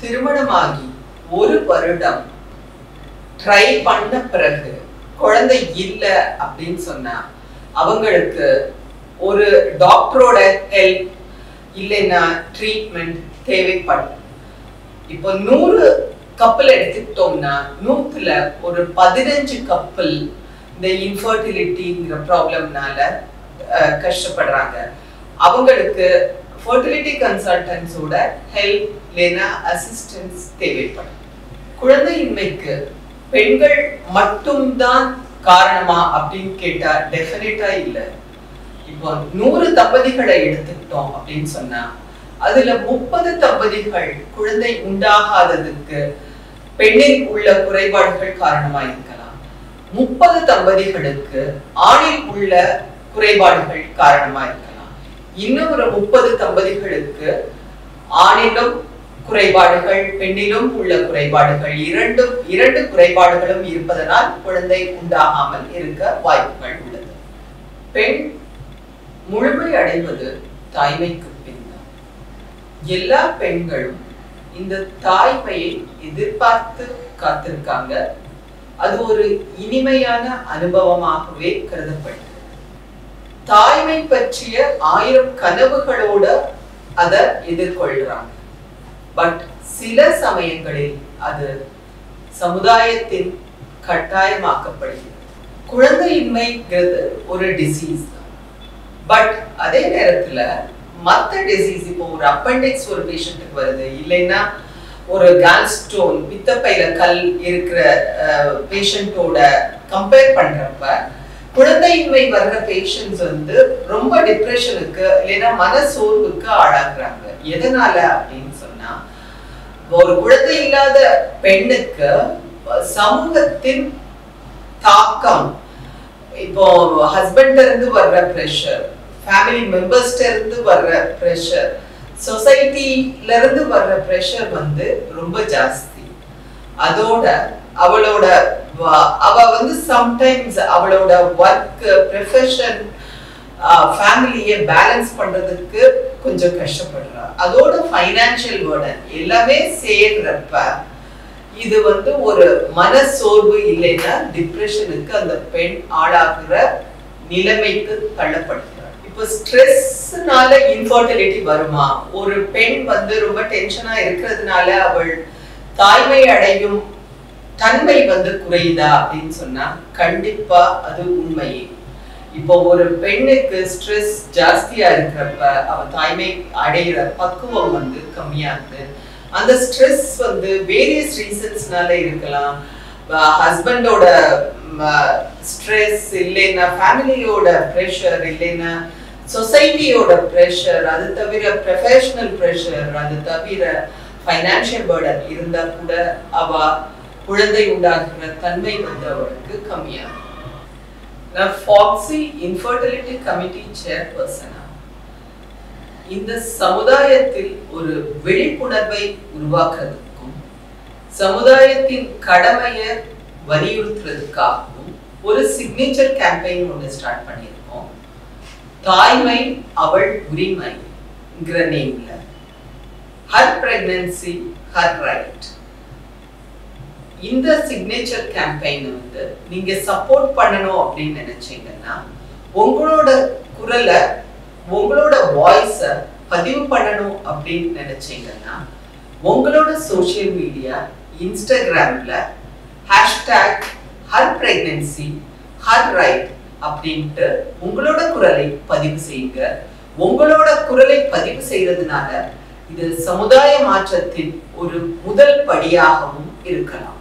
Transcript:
திருமணமாகி ஒரு வருடம் ட்ரை பண்ண பிறகு குழந்தை இல்லை அப்படின்னு சொன்னா அவங்களுக்கு ஒரு டாக்டரோட ஹெல்ப் இல்லைன்னா ட்ரீட்மெண்ட் தேவைப்படும். இப்போ நூறு கப்பல் எடுத்துக்கிட்டோம்னா நூத்துல ஒரு பதினஞ்சு கப்பல் இந்த இன்ஃபர்டிலிட்டிங்கிற ப்ராப்ளம்னால கஷ்டப்படுறாங்க. அவங்களுக்கு ஃபர்டிலிட்டி கன்சல்டன்ஸோட ஹெல்ப் இல்லைன்னா அசிஸ்டன்ஸ் தேவைப்படும். குழந்தையின்மைக்கு பெண்கள் மட்டும்தான் காரணமா அப்படின்னு கேட்டா டெஃபினட்டா இல்லை. இப்போ நூறு தம்பதிகளை எடுத்துக்கிட்டோம் அப்படின்னு சொன்னா அதுல முப்பது தம்பதிகள் குழந்தை உண்டாகாததுக்கு பெண்ணில் உள்ள குறைபாடுகள் காரணமா இருக்கலாம். முப்பது தம்பதிகளுக்கு ஆணில் உள்ள குறைபாடுகள் காரணமா இருக்கலாம். இன்னும் ஒரு முப்பது தம்பதிகளுக்கு ஆணிலும் குறைபாடுகள் பெண்ணிலும் உள்ள குறைபாடுகள் இரண்டும் இரண்டு குறைபாடுகளும் இருப்பதனால் குழந்தை உண்டாகாமல் இருக்க வாய்ப்புகள் உள்ளது. பெண் முழுமை அடைவது தாய்மைக்கு பின்தான் எல்லா பெண்களும் இந்த தாய்மையை எதிர்பார்த்து காத்திருக்காங்க. அது ஒரு இனிமையான அனுபவமாகவே கருதப்படும் தாய்மை பற்றிய ஆயிரம் கனவுகளோட அதை எதிர்கொள்றாங்க பட் சில சமயங்களில் அது சமுதாயத்தின் கட்டாயமாக்கப்படுகிறது. குழந்தையின்மைங்கிறது ஒரு டிசீஸ் தான். பட் அதே நேரத்துல மத்த டிசீஸ் இப்போ ஒரு அப்பண்டிக்ஸ் ஒரு பேஷண்ட்டுக்கு வருது. இல்லைன்னா ஒரு கேல்ஸ்டோன் பித்தப்பையில கல் இருக்கிற பேஷண்ட்டோட கம்பேர் பண்றப்ப குழந்தையின்மை வர்ற பேஷண்ட்ஸ் வந்து ரொம்ப டிப்ரெஷனுக்கு இல்லைன்னா மன சோர்வுக்கு ஆளாக்குறாங்க எதனால அப்படின்னு சொன்னா ஒரு குழந்தை இல்லாத பெண்ணுக்கு சமூகத்தின் தாக்கம் இப்போ ஹஸ்பண்ட்ல இருந்து வர்ற ப்ரெஷர் ஃபேமிலி மெம்பர்ஸ்ட இருந்து வர்ற ப்ரெஷர் சொசைட்டில இருந்து வர்ற ப்ரெஷர் வந்து ரொம்ப ஜாஸ்தி. அதோட அவளோட அவ வந்து சம்டைம்ஸ் அவளோட ஒர்க் ப்ரொஃபஷன் ஃபேமிலியை பேலன்ஸ் பண்றதுக்கு கொஞ்சம் கஷ்டப்படுறா. அதோட ஃபைனான்சியல் வேர்டன் எல்லாமே சேர்றப்ப இது வந்து ஒரு மன சோர்வு இல்லைன்னா டிப்ரெஷனுக்கு அந்த பெண் ஆளாகிற நிலைமைக்கு தள்ளப்படுகிறார் இப்போ ஸ்ட்ரெஸ்னால இன்ஃபர்டிலிட்டி வருமா? ஒரு பெண் வந்து ரொம்ப டென்ஷனா இருக்கிறதுனால அவள் தாய்மை அடையும் தன்மை வந்து குறையுதா அப்படின்னு சொன்னா கண்டிப்பா அது உண்மையே. இப்போ ஒரு பெண்ணுக்கு ஸ்ட்ரெஸ் ஜாஸ்தியா இருக்கிறப்ப அவ தாய்மை அடைகிற பக்குவம் வந்து கம்மியா இருக்கு. அந்த ஸ்ட்ரெஸ் வந்து வேரியஸ் ரீசன்ஸ்னால இருக்கலாம். ஹஸ்பண்டோட ஸ்ட்ரெஸ் இல்லைன்னா ஃபேமிலியோட ப்ரெஷர் இல்லைன்னா சொசைட்டியோட ப்ரெஷர் அது தவிர ப்ரொஃபஷனல் ப்ரெஷர் அது தவிர ஃபைனான்சியல் பேர்டன் இருந்தால் கூட அவ குழந்தை உண்டாகிற தன்மை வந்து அவளுக்கு கம்மியாகும். நான் ஃபாக்ஸி இன்ஃபர்டிலிட்டி கமிட்டி சேர்பர்சனா இந்த சமுதாயத்தில் ஒரு விழிப்புணர்வை உருவாக்குறதுக்கும் சமுதாயத்தின் கடமையை வலியுறுத்துறதுக்காகவும் ஒரு சிக்னேச்சர் கேம்பெயின் ஒன்று ஸ்டார்ட் பண்ணியிருக்கோம். தாய்மை அவள் உரிமைங்கிற நேம்ல ஹர் pregnancy, ஹர் ரைட் இந்த சிக்னேச்சர் கேம்பெயின் வந்து நீங்க சப்போர்ட் பண்ணணும் அப்படின்னு நினைச்சீங்கன்னா உங்களோட குரலை உங்களோட வாய்ஸ பதிவு பண்ணணும் அப்படின்னு நினைச்சீங்கன்னா உங்களோட சோஷியல் மீடியா இன்ஸ்டாகிராம்ல hashtag her pregnancy her right அப்படின்ட்டு உங்களோட குரலை பதிவு செய்யுங்க. உங்களோட குரலை பதிவு செய்யறதுனால இது சமுதாய மாற்றத்தின் ஒரு முதல் படியாகவும் இருக்கலாம்.